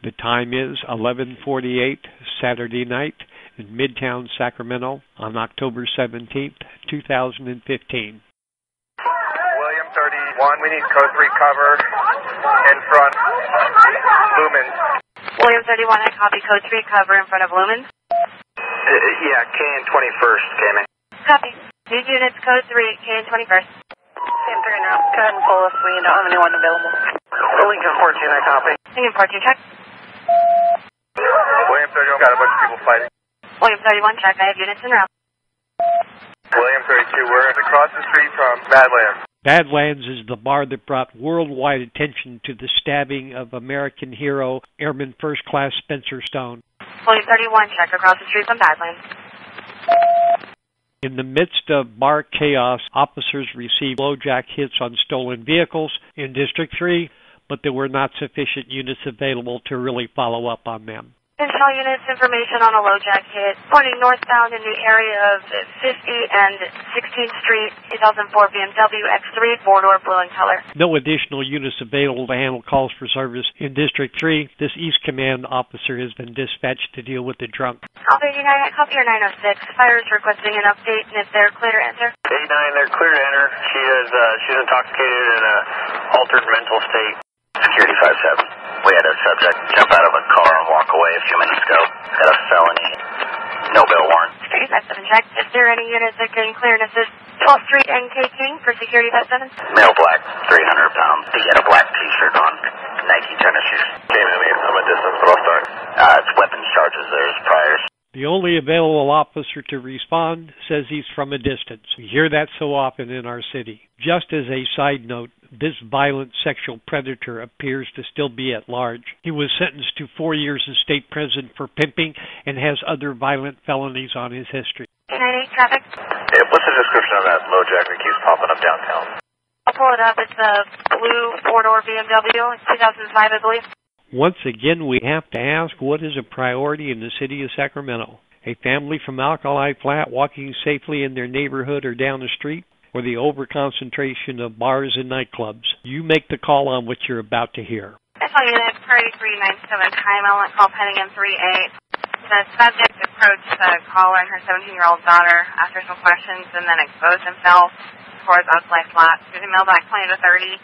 The time is 11:48 Saturday night in Midtown Sacramento on October 17th, 2015. William 31, we need code 3 cover in front. Lumens. William 31, I copy code 3 cover in front of Lumens. Uh, yeah, K and 21st came in. Copy. Need units code 3, K and 21st. Same thing now. Go ahead and pull us. We don't have anyone available. Lincoln 14, I copy. Lincoln 14, check. William 31, got a bunch of people fighting. William 31, check. I have units en route. William 32, we're across the street from Badlands. Badlands is the bar that brought worldwide attention to the stabbing of American hero Airman First Class Spencer Stone. William 31, check across the street from Badlands. In the midst of bar chaos, officers received LoJack hits on stolen vehicles in District 3, but there were not sufficient units available to really follow up on them. Additional units information on a LoJack hit. Pointing northbound in the area of 50 and 16th Street, 2004 BMW X3, four-door blue in color. No additional units available to handle calls for service in District 3. This East Command officer has been dispatched to deal with the drunk. Copy, United, copy your 906. Fire is requesting an update, and if they're clear to enter. 89, they're clear to enter. She is, uh, she's intoxicated in a altered mental state. Security 57. We had a subject jump out of a car and walk away a few minutes ago. Got a felony. No bail warrant. Security 57, check. Is there any units that can clear and assist 12th Street NK King for Security 57? Male black, 300 pounds. He had a black t-shirt on. Nike tennis shoes. Came at me. I'm a distance, but I'll start. Uh, it's weapons charges. There's priors. The only available officer to respond says he's from a distance. We hear that so often in our city. Just as a side note, this violent sexual predator appears to still be at large. He was sentenced to four years in state prison for pimping and has other violent felonies on his history. 98 traffic. Hey, what's the description of that LoJack that keeps popping up downtown? I'll pull it up. It's a blue four-door BMW. It's 2005, I believe. Once again, we have to ask what is a priority in the city of Sacramento? A family from Alkali Flat walking safely in their neighborhood or down the street? Or the overconcentration of bars and nightclubs? You make the call on what you're about to hear. That's all unit, Prairie 397, time element call pending in 3A. The subject approached the caller and her 17-year-old daughter after some questions and then exposed himself towards Alkali Flat. Female black 20 to 30,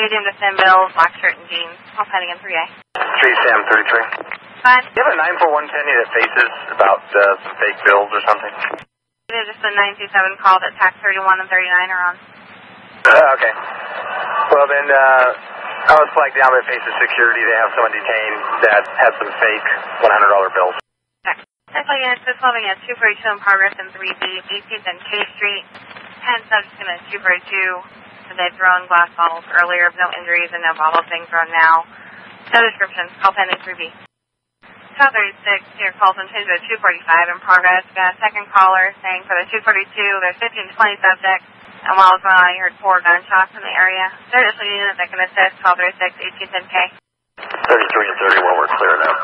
medium to thin build, black shirt and jeans, all pending in 3A. 3 Sam 33. But Do you have a 94110 that faces about uh, some fake bills or something? Is just a 927 call that tax 31 and 39 are on. Uh, okay. Well, then, uh, I was flagged down by Faces Security. They have someone detained that had some fake $100 bills. That's all units, this loving at 242 in progress in 3B, 18th and K Street. 10 subjects in at 242. And they've thrown glass bottles earlier, no injuries and no bottles being thrown now. No descriptions, call pending 3B. 1236, your calls on Tuesday 245 in progress. Got a second caller saying for the 242, there's 15 to 20 subjects. And while I was going on, I heard four gunshots in the area. There is a unit that can assist 1236, 18th and K. 33 and 31 were clear now.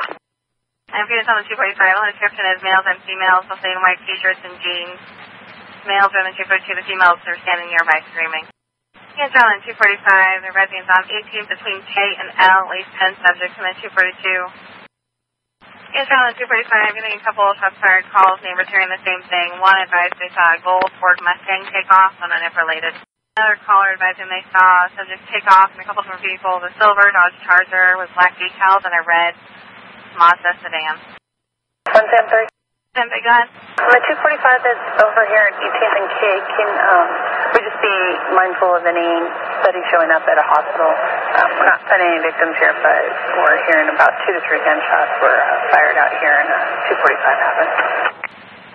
For units on the 245, the description is males and females, mostly in white t-shirts and jeans. Males are in the 242, the females are standing nearby screaming. Units on the 245, the residents on 18 between K and L, at least 10 subjects in the 242. On the 245, getting a couple of fired calls, neighbors hearing the same thing. One advised they saw a gold Ford Mustang take off, one unrelated. Another caller advising they saw a subject take off and a couple different people. The silver Dodge Charger with black decals and a red Mazda sedan. 173. Then big gun. On the 245 that's over here at 18th and K, can um, we just be mindful of anybody showing up at a hospital? Um, we're not finding any victims here, but we're hearing about two to three gunshots were uh, fired out here, and uh, 245 happened.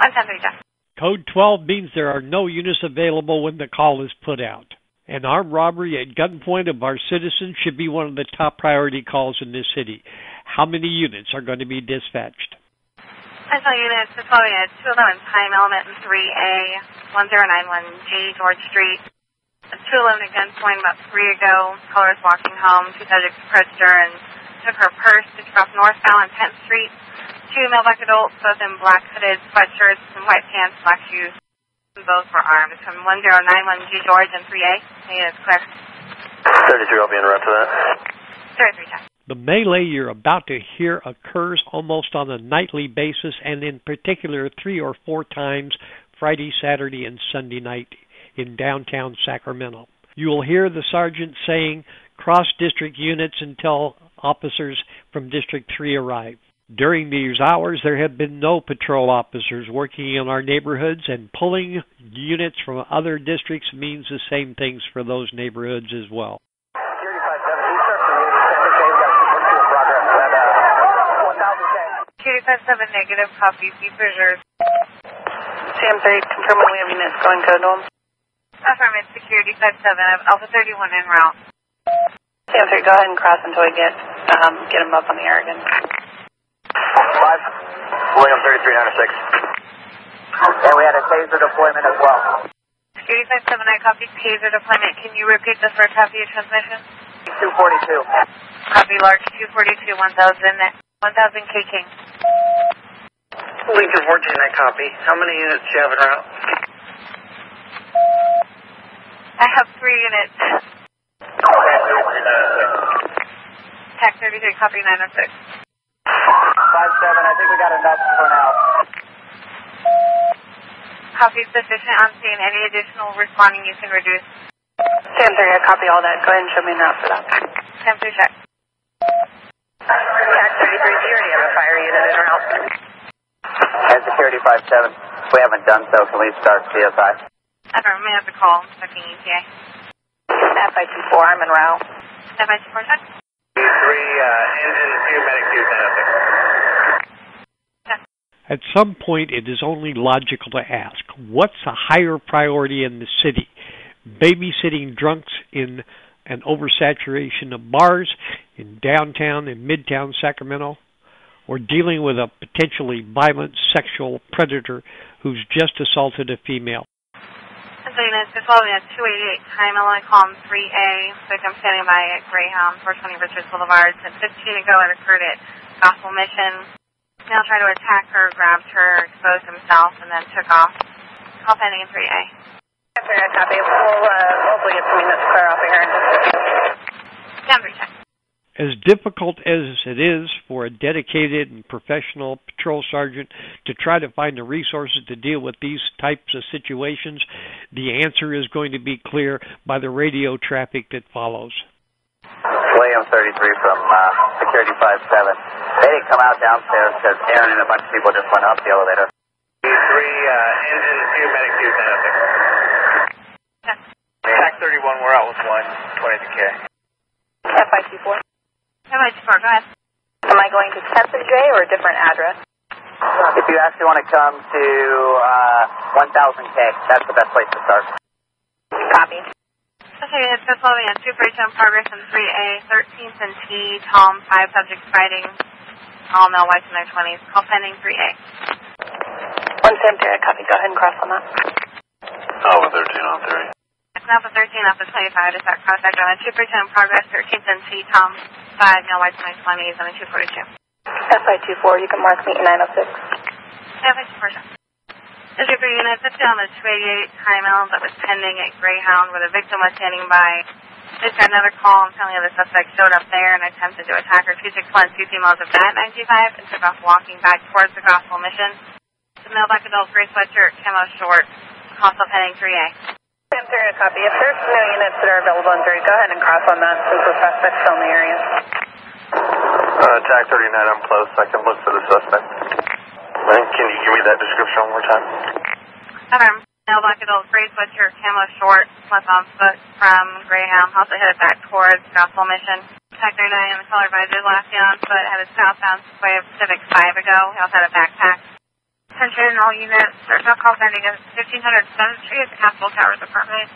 173, Jeff. Code 12 means there are no units available when the call is put out. An armed robbery at gunpoint of our citizens should be one of the top priority calls in this city. How many units are going to be dispatched? All units. This loving at 211 time element in 3A, 1091G, George Street. At 211 at gunpoint about three ago. Caller was walking home. Two subjects approached her and took her purse to cross northbound on 10th Street. Two male black adults, both in black hooded sweatshirts and white pants, black shoes. Both were armed. It's from 1091G, George, and 3A. He is clear. 33, I'll be in route to that. 33, Jeff. The melee you're about to hear occurs almost on a nightly basis and in particular three or four times Friday, Saturday, and Sunday night in downtown Sacramento. You will hear the sergeant saying, cross district units until officers from District 3 arrive. During these hours, there have been no patrol officers working in our neighborhoods, and pulling units from other districts means the same things for those neighborhoods as well. Security 57 negative, copy, be preserved. Sam 3, confirm when we have units going to Dome. Affirmative, security 57, I have Alpha 31 en route. Sam 3, go ahead and cross until we get, um, get them up on the air again. 5, William 3396. And we had a taser deployment as well. Security 57, I copy taser deployment. Can you repeat the first half of your transmission? 242. Copy large 242, 1000, 1000 K King. Lincoln 14, I copy. How many units do you have en route? I have three units. TAC 33, copy 906. 5-7, I think we got enough for now. Copy sufficient on scene. Any additional responding you can reduce. Sam 3, I copy all that. Go ahead and show me an route for that. Sam 3 check. TAC 33, do you already have a fire unit en route? And security 5-7, we haven't done so. Can we start CSI? Affirm, may I have the call. Checking E ETA. FI24, I'm en route. FI 4 check. 3, uh, engine 2, medic 2, 1006. At some point, it is only logical to ask what's a higher priority in the city? Babysitting drunks in an oversaturation of bars in downtown and midtown Sacramento? Or dealing with a potentially violent sexual predator who's just assaulted a female? So units, this will be at 288 time, Illinois column 3A. Victim standing by at Greyhound, 420 Richards Boulevard. At 15 ago, it occurred at Gospel Mission. Male tried to attack her, grabbed her, exposed himself, and then took off. Call pending in 3A. Sam 3, I copy. We'll, uh, hopefully get some units clear off of here in just a few. Sam 3 check. As difficult as it is for a dedicated and professional patrol sergeant to try to find the resources to deal with these types of situations, the answer is going to be clear by the radio traffic that follows. William 33 from uh, security 5-7. They didn't come out downstairs because Aaron and a bunch of people just went up the elevator. 3, uh, engine 2, medic 2, 1006. TAC 31, we're out with one, 22K. FI24. FI 4 go ahead. Am I going to Kenton J or a different address? If you actually want to come to uh, 1000K, that's the best place to start. Copy. Okay, it's this will be at 242 in progress in 3A, 13th and T, Tom, 5 subjects fighting, all male whites in their 20s. Call pending 3A. One Sam 3, I copy. Go ahead and cross on that. Oh, 13 on 3. Now 13 off the 25. Is that contact on a 242 in progress, 13th and T, Tom, 5 male whites in their 20s on a 242. FI24, you can mark me at 906. Yeah, thanks for sure. This is for unit 50 on the 288 time L that was pending at Greyhound where the victim was standing by. Just got another call and telling you the suspect showed up there and attempted to attack her. 261 two females of that 95 and took off walking back towards the gospel mission. The male black adult gray sweatshirt, camo short, also pending 3A. Sam 3, I copy. If there's no units that are available in 3, go ahead and cross on that since the suspect's still in the area. Uh, TAC 39, I'm close. I can look for the suspect. Then can you give me that description one more time? Affirm. Male black adult gray sweatshirt, camo short, left on foot from Greyhound, also headed back towards Gospel Mission. Tech 39 on the color visor, left on foot, headed southbound way of Civic 5 ago. He also had a backpack. Attention all units, there's no call pending at 1500 7th Street at Capitol Towers Apartment.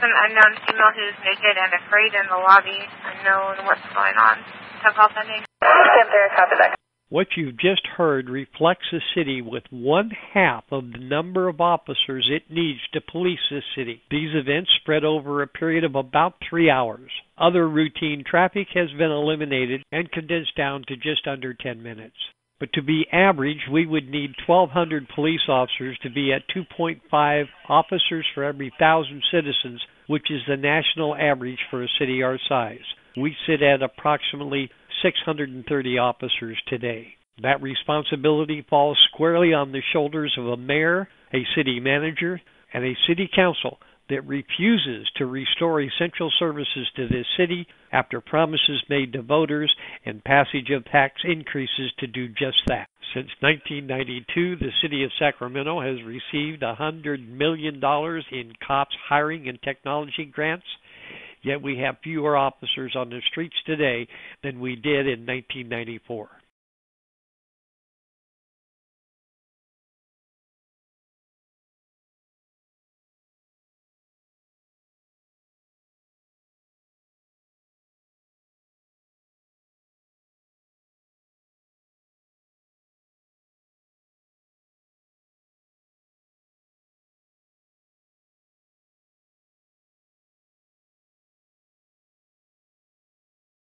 Some unknown female who's naked and afraid in the lobby, unknown what's going on. No call pending. Sam 3, I copy that. What you've just heard reflects a city with one half of the number of officers it needs to police this city. These events spread over a period of about three hours. Other routine traffic has been eliminated and condensed down to just under 10 minutes. But to be average, we would need 1,200 police officers to be at 2.5 officers for every thousand citizens, which is the national average for a city our size. We sit at approximately 630 officers today. That responsibility falls squarely on the shoulders of a mayor, a city manager, and a city council that refuses to restore essential services to this city after promises made to voters and passage of tax increases to do just that. Since 1992, the city of Sacramento has received $100 million in cops hiring and technology grants, yet we have fewer officers on the streets today than we did in 1994.